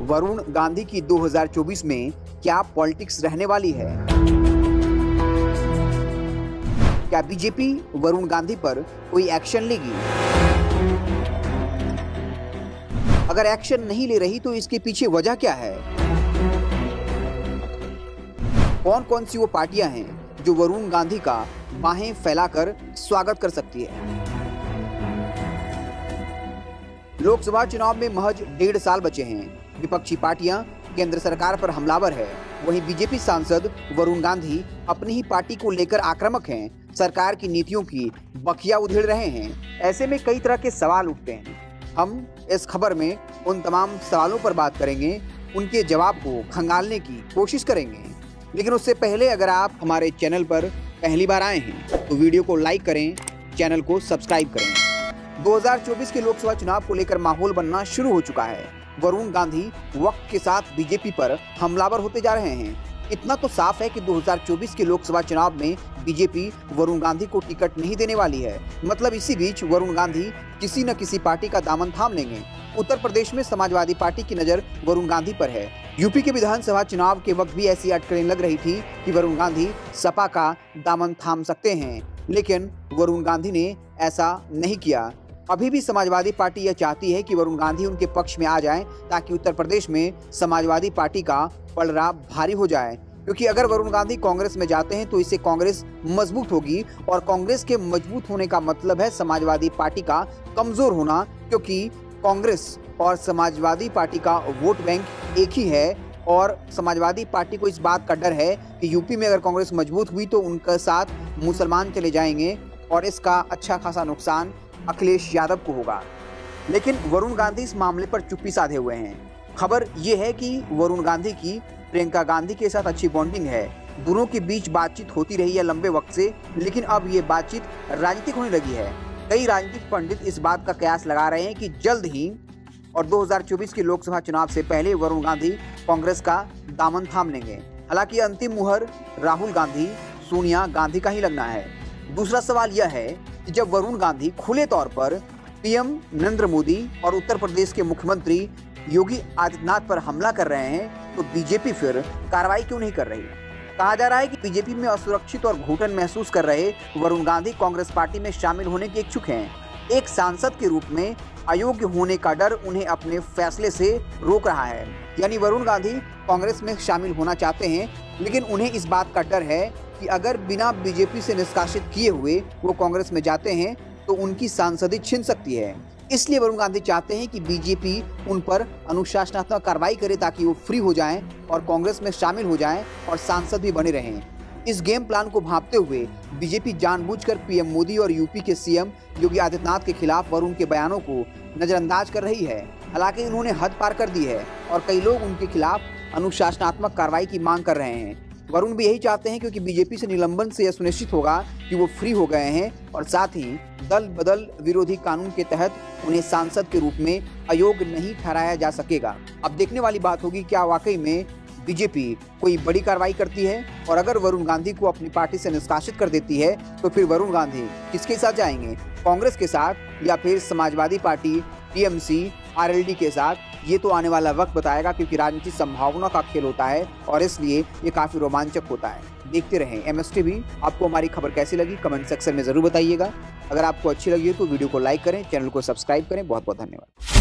वरुण गांधी की 2024 में क्या पॉलिटिक्स रहने वाली है? क्या बीजेपी वरुण गांधी पर कोई एक्शन लेगी? अगर एक्शन नहीं ले रही तो इसके पीछे वजह क्या है? कौन कौन सी वो पार्टियाँ हैं जो वरुण गांधी का बाहें फैलाकर स्वागत कर सकती है? लोकसभा चुनाव में महज डेढ़ साल बचे हैं। विपक्षी पार्टियाँ केंद्र सरकार पर हमलावर है। वहीं बीजेपी सांसद वरुण गांधी अपनी ही पार्टी को लेकर आक्रामक हैं। सरकार की नीतियों की बखिया उधेड़ रहे हैं। ऐसे में कई तरह के सवाल उठते हैं। हम इस खबर में उन तमाम सवालों पर बात करेंगे। उनके जवाब को खंगालने की कोशिश करेंगे। लेकिन उससे पहले अगर आप हमारे चैनल पर पहली बार आए हैं तो वीडियो को लाइक करें, चैनल को सब्सक्राइब करें। 2024 के लोकसभा चुनाव को लेकर माहौल बनना शुरू हो चुका है। वरुण गांधी वक्त के साथ बीजेपी पर हमलावर होते जा रहे हैं। इतना तो साफ़ है कि 2024 के लोकसभा चुनाव में बीजेपी वरुण गांधी को टिकट नहीं देने वाली है। मतलब इसी बीच वरुण गांधी किसी न किसी पार्टी का दामन थाम लेंगे। उत्तर प्रदेश में समाजवादी पार्टी की नज़र वरुण गांधी पर है। यूपी के विधानसभा चुनाव के वक्त भी ऐसी अटकलें लग रही थी कि वरुण गांधी सपा का दामन थाम सकते हैं। लेकिन वरुण गांधी ने ऐसा नहीं किया। अभी भी समाजवादी पार्टी यह चाहती है कि वरुण गांधी उनके पक्ष में आ जाएँ ताकि उत्तर प्रदेश में समाजवादी पार्टी का पलड़ा भारी हो जाए। क्योंकि अगर वरुण गांधी कांग्रेस में जाते हैं तो इससे कांग्रेस मज़बूत होगी और कांग्रेस के मज़बूत होने का मतलब है समाजवादी पार्टी का कमज़ोर होना, क्योंकि कांग्रेस और समाजवादी पार्टी का वोट बैंक एक ही है और समाजवादी पार्टी को इस बात का डर है कि यूपी में अगर कांग्रेस मज़बूत हुई तो उनके साथ मुसलमान चले जाएँगे और इसका अच्छा खासा नुकसान अखिलेश यादव को होगा। लेकिन वरुण गांधी इस मामले पर चुप्पी साधे हुए हैं। खबर ये है कि वरुण गांधी की प्रियंका गांधी के साथ अच्छी बॉन्डिंग है। दोनों के बीच बातचीत होती रही है लंबे वक्त से, लेकिन अब ये बातचीत राजनीतिक होने लगी है। कई राजनीतिक पंडित इस बात का कयास लगा रहे हैं कि जल्द ही और 2024 के लोकसभा चुनाव से पहले वरुण गांधी कांग्रेस का दामन थाम लेंगे। हालाँकि अंतिम मुहर राहुल गांधी, सोनिया गांधी का ही लगना है। दूसरा सवाल यह है जब वरुण गांधी खुले तौर पर पीएम नरेंद्र मोदी और उत्तर प्रदेश के मुख्यमंत्री योगी आदित्यनाथ पर हमला कर रहे हैं तो बीजेपी फिर कार्रवाई क्यों नहीं कर रही? कहा जा रहा है कि बीजेपी में असुरक्षित और घुटन महसूस कर रहे वरुण गांधी कांग्रेस पार्टी में शामिल होने के इच्छुक हैं। एक सांसद के रूप में अयोग्य होने का डर उन्हें अपने फैसले से रोक रहा है। यानी वरुण गांधी कांग्रेस में शामिल होना चाहते हैं, लेकिन उन्हें इस बात का डर है कि अगर बिना बीजेपी से निष्कासित किए हुए वो कांग्रेस में जाते हैं तो उनकी सांसदी छिन सकती है। इसलिए वरुण गांधी चाहते हैं कि बीजेपी उन पर अनुशासनात्मक कार्रवाई करे ताकि वो फ्री हो जाएँ और कांग्रेस में शामिल हो जाएँ और सांसद भी बने रहें। इस गेम प्लान को भांपते हुए बीजेपी जानबूझकर पीएम मोदी और यूपी के सीएम योगी आदित्यनाथ के खिलाफ वरुण के बयानों को नजरअंदाज कर रही है। हालाँकि उन्होंने हद पार कर दी है और कई लोग उनके खिलाफ अनुशासनात्मक कार्रवाई की मांग कर रहे हैं। वरुण भी यही चाहते हैं क्योंकि बीजेपी से निलंबन से यह सुनिश्चित होगा कि वो फ्री हो गए हैं और साथ ही दल बदल विरोधी कानून के तहत उन्हें सांसद के रूप में अयोग्य नहीं ठहराया जा सकेगा। अब देखने वाली बात होगी, क्या वाकई में बीजेपी कोई बड़ी कार्रवाई करती है? और अगर वरुण गांधी को अपनी पार्टी से निष्कासित कर देती है तो फिर वरुण गांधी किसके साथ जाएँगे? कांग्रेस के साथ या फिर समाजवादी पार्टी, टीएमसी, आरएलडी के साथ? ये तो आने वाला वक्त बताएगा क्योंकि राजनीति संभावना का खेल होता है और इसलिए ये काफ़ी रोमांचक होता है। देखते रहें एम एस टीवी आपको हमारी खबर कैसी लगी कमेंट सेक्शन में ज़रूर बताइएगा। अगर आपको अच्छी लगी हो तो वीडियो को लाइक करें चैनल को सब्सक्राइब करें। बहुत बहुत धन्यवाद।